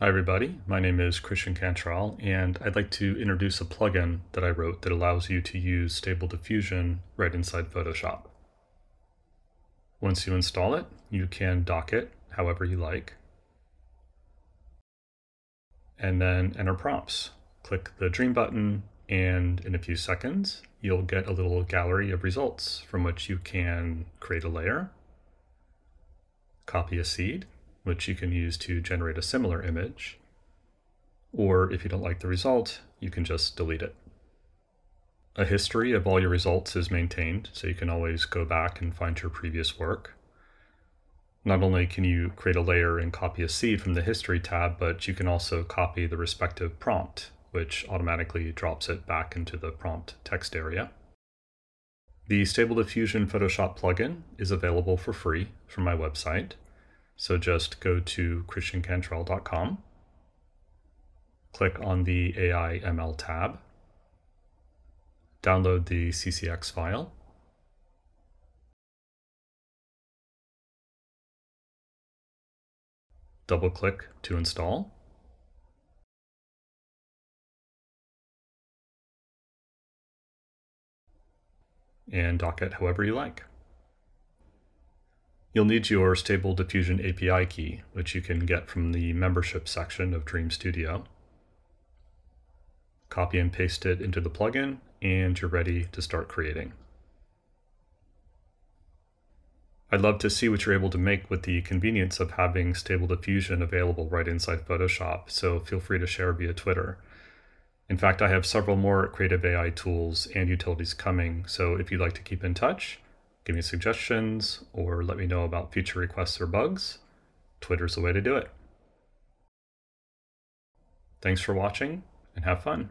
Hi everybody, my name is Christian Cantrell and I'd like to introduce a plugin that I wrote that allows you to use Stable Diffusion right inside Photoshop. Once you install it, you can dock it however you like. And then enter prompts. Click the Dream button and in a few seconds you'll get a little gallery of results from which you can create a layer, copy a seed, which you can use to generate a similar image. Or if you don't like the result, you can just delete it. A history of all your results is maintained, so you can always go back and find your previous work. Not only can you create a layer and copy a seed from the History tab, but you can also copy the respective prompt, which automatically drops it back into the prompt text area. The Stable Diffusion Photoshop plugin is available for free from my website. So just go to christiancantrell.com, click on the AI ML tab, download the CCX file, double click to install. and dock it however you like. You'll need your Stable Diffusion API key, which you can get from the membership section of Dream Studio. Copy and paste it into the plugin, and you're ready to start creating. I'd love to see what you're able to make with the convenience of having Stable Diffusion available right inside Photoshop, so feel free to share via Twitter. In fact, I have several more creative AI tools and utilities coming, so if you'd like to keep in touch, give me suggestions, or let me know about future requests or bugs, Twitter's the way to do it. Thanks for watching, and have fun.